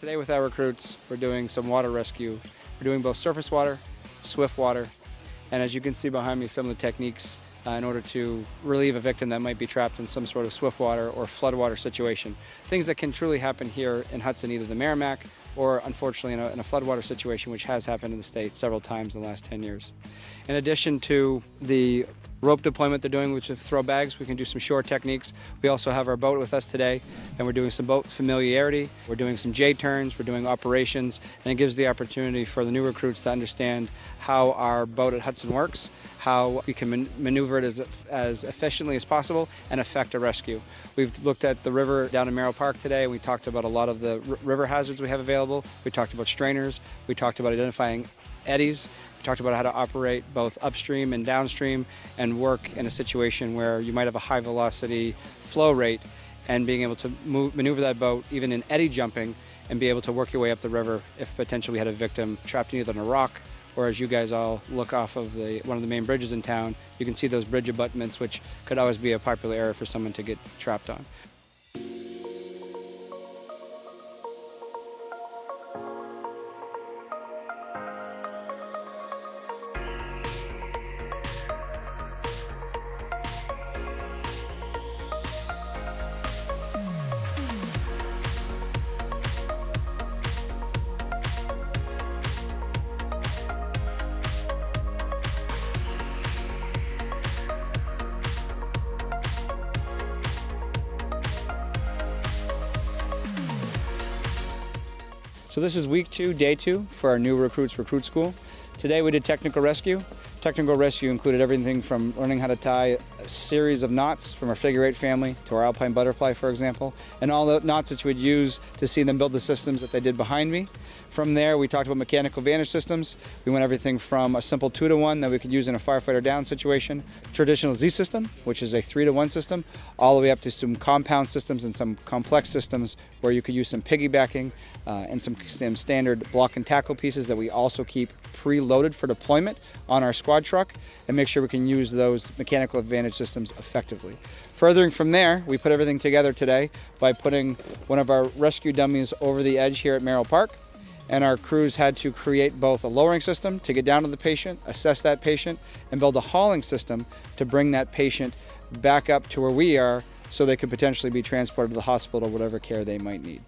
Today with our recruits, we're doing some water rescue. We're doing both surface water, swift water, and as you can see behind me, some of the techniques uh, in order to relieve a victim that might be trapped in some sort of swift water or floodwater situation. Things that can truly happen here in Hudson, either the Merrimack or unfortunately in a, in a situation, which has happened in the state several times in the last 10 years. In addition to the rope deployment they're doing, which is throw bags. We can do some shore techniques. We also have our boat with us today, and we're doing some boat familiarity. We're doing some J turns. We're doing operations, and it gives the opportunity for the new recruits to understand how our boat at Hudson works, how we can man maneuver it as, as efficiently as possible, and effect a rescue. We've looked at the river down in Merrill Park today. We talked about a lot of the river hazards we have available. We talked about strainers. We talked about identifying eddies. We talked about how to operate both upstream and downstream and work in a situation where you might have a high velocity flow rate and being able to move, maneuver that boat even in eddy jumping and be able to work your way up the river if potentially we had a victim trapped either in a rock or as you guys all look off of the one of the main bridges in town, you can see those bridge abutments, which could always be a popular area for someone to get trapped on. So this is week two, day two for our new recruits recruit school. Today we did technical rescue. Technical rescue included everything from learning how to tie a series of knots from our figure eight family to our alpine butterfly, for example, and all the knots that you would use to see them build the systems that they did behind me. From there, we talked about mechanical advantage systems. We went everything from a simple two to one that we could use in a firefighter down situation, traditional Z system, which is a three to one system, all the way up to some compound systems and some complex systems where you could use some piggybacking uh, and some, some standard block and tackle pieces that we also keep preloaded for deployment on our squad truck and make sure we can use those mechanical advantage systems effectively. Furthering from there, we put everything together today by putting one of our rescue dummies over the edge here at Merrill Park and our crews had to create both a lowering system to get down to the patient, assess that patient, and build a hauling system to bring that patient back up to where we are so they could potentially be transported to the hospital, whatever care they might need.